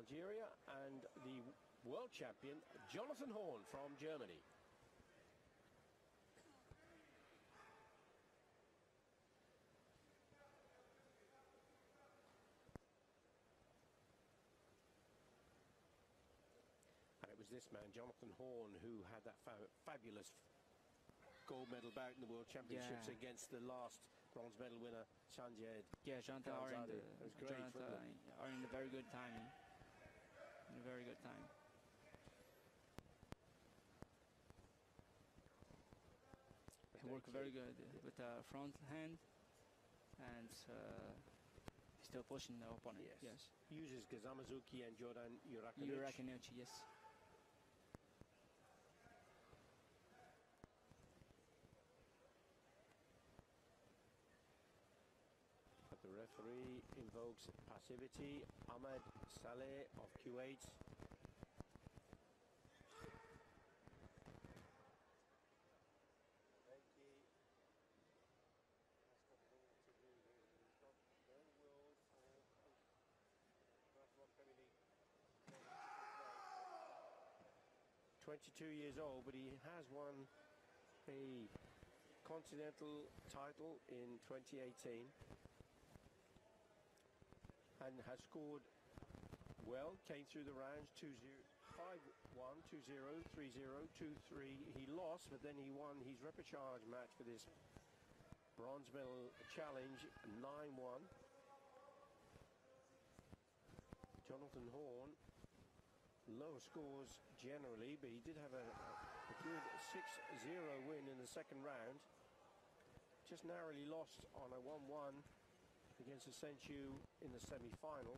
Algeria and the world champion Jonathan Horn from Germany. And it was this man, Jonathan Horn, who had that fa fabulous gold medal bout in the World Championships Yeah. against the last bronze medal winner, Sanjay. Yeah, Jonathan are in the It was great, Jonathan are in a very good time. In a very good time. He worked very good with the front hand and uh, still pushing the opponent. Yes. Yes. Uses Kizamizuki and Jordan Urakovic. Urakenuchi, yes. But the referee invokes passivity. Ahmed Saleh of Kuwait. Twenty-two years old, but he has won a continental title in 2018 and has scored well, came through the rounds 2-0, 5-1, 2-0, 3-0, 2-3. He lost, but then he won his repechage match for this bronze medal challenge 9-1. Jonathan Horn, lower scores generally, but he did have a, a good 6-0 win in the second round. Just narrowly lost on a 1-1 against Asensio in the semi-final.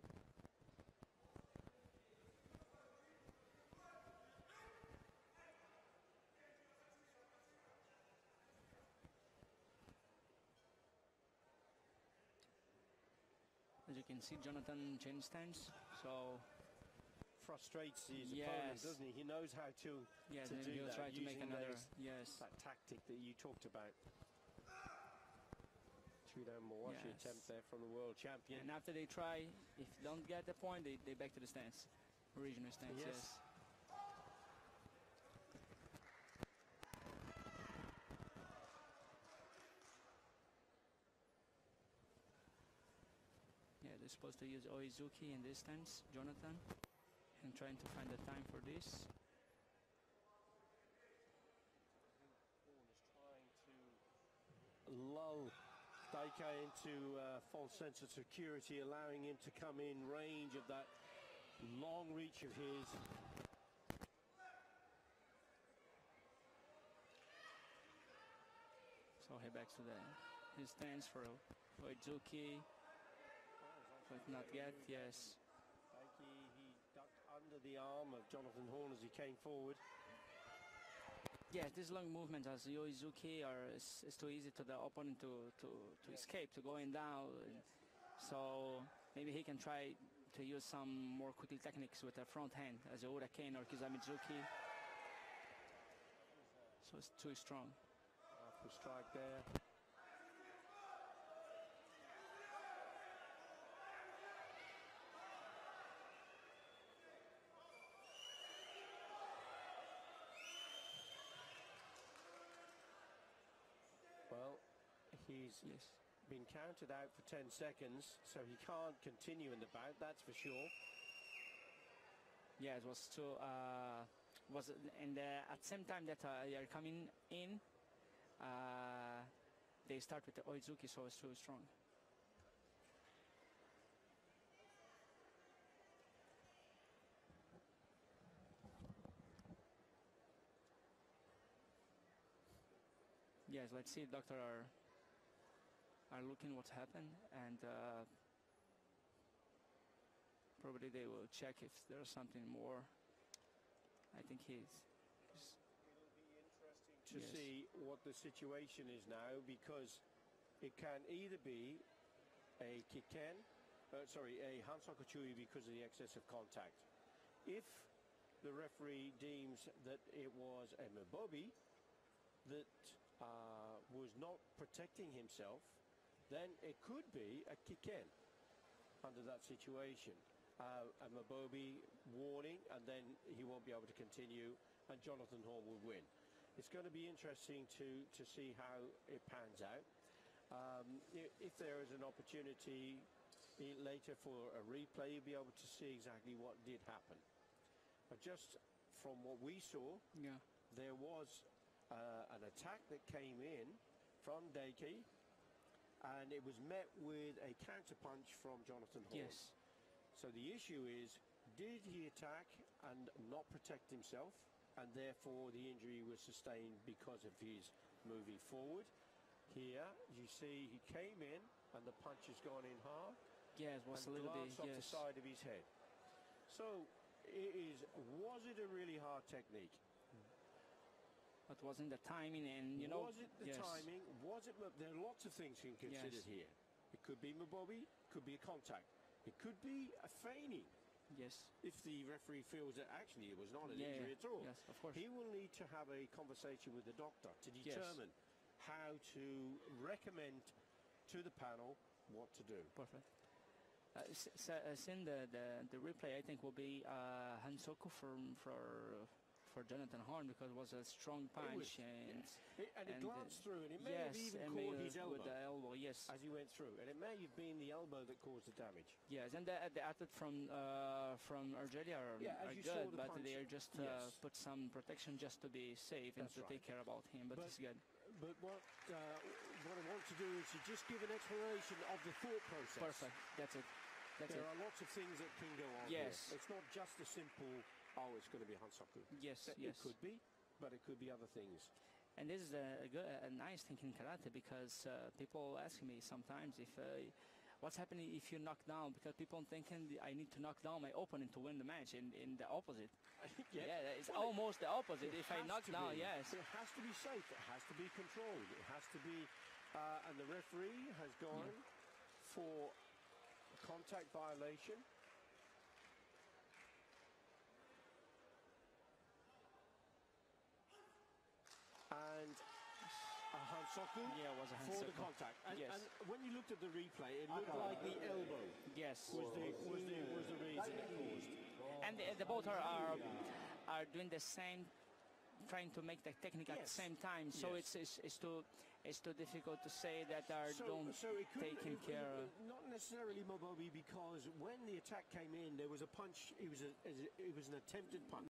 As you can see, Jonathan changed stance. So Frustrates his Yes. opponent, doesn't he? He knows how to, yeah, to do he'll that, try to make another. those- Yes. that tactic that you talked about. Chudan Mawashi Yes. attempt there from the world champion. And after they try, if they don't get the point, they, they back to the stance. Original stance, Yes. yes. Yeah, they're supposed to use Oizuki in this stance, Jonathan. And trying to find the time for this. Horn is trying to lull Daika into a false sense of security, allowing him to come in range of that long reach of his. So he backs to the his stance for Oizuki. But not yet, yes. He ducked under the arm of Jonathan Horn as he came forward. Yeah, this long movement as Yoizuki are is, is too easy to the opponent to, to, to escape, to going down. So maybe he can try to use some more quickly techniques with the front hand as Uraken or Kizamizuki. So it's too strong. After strike there. Well, he's Yes. been counted out for 10 seconds, so he can't continue in the bout, that's for sure. Yeah, it was too. Uh, was and uh, at the same time that uh, they are coming in, uh, they start with the Oizuki, so it's too strong. Yes, let's see. Doctor are looking what's happened, and uh, probably they will check if there's something more. I think he's. he's interesting to Yes. see what the situation is now because it can either be a Kiken, uh, sorry, a Hansokuchui because of the excess of contact. If the referee deems that it was a Mubobi that uh, was not protecting himself, then it could be a Kiken under that situation. uh, and Mubobi warning, and then he won't be able to continue, and Jonathan Hall will win. It's going to be interesting to, to see how it pans out. Um, if there is an opportunity later for a replay, you'll be able to see exactly what did happen. But just from what we saw, Yeah. there was uh, an attack that came in from Dake, and it was met with a counter punch from Jonathan Horn. Yes. So the issue is, did he attack and not protect himself, and therefore the injury was sustained because of his moving forward? Here, you see he came in, and the punch has gone in hard, it was and a little bit. off the side of his head. So it is, was it a really hard technique? But wasn't the timing and you know. was it the yes. timing? Was it? There are lots of things you can consider Yes. here. It could be Mubobi, could be a contact, it could be a feigning. Yes. If the referee feels that actually it was not an Yeah, injury at all, Yes, of course. he will need to have a conversation with the doctor to Yes. determine how to recommend to the panel what to do. Perfect. Uh, s- s- uh, the, the, the replay, I think will be uh, Hansoku from for for Jonathan Horn because it was a strong punch was- and It, and it and, uh, glanced through, and it may yes, have even caught his elbow with the elbow. Yes, as he went through, and it may have been the elbow that caused the damage. yes, and the, the athlete from uh, from Algeria are, Yeah, are good, the but they are just uh, Yes. put some protection just to be safe and That's to right. take care about him. But, But- it's good. But what uh, what I want to do is to just give an explanation of the thought process. Perfect. That's it. That's there it. are lots of things that can go on. Yes. Here. It's not just a simple, oh, it's going to be Hansoku. Yes, It yes. could be, but it could be other things. And this is a, a, good, a nice thing in karate because uh, people ask me sometimes if uh, what's happening if you knock down because people are thinking I need to knock down my opponent to win the match. In in the opposite, I think Yeah. yeah, it's Well, it- almost the opposite. If I knock down, be. yes, It has to be safe. It has to be controlled. It has to be, uh, and the referee has gone for contact violation. And a yeah, it was a for the contact. And, Yes. and when you looked at the replay, it looked like the elbow yes. was the, was the, was the reason it caused. And the, the both are, are are doing the same, trying to make the technique at the same time. So Yes. it's, it's it's too it's too difficult to say that are So, don't so it could taken it- care it- of. Not necessarily Mubobi because when the attack came in, there was a punch. It was a, it was an attempted punch.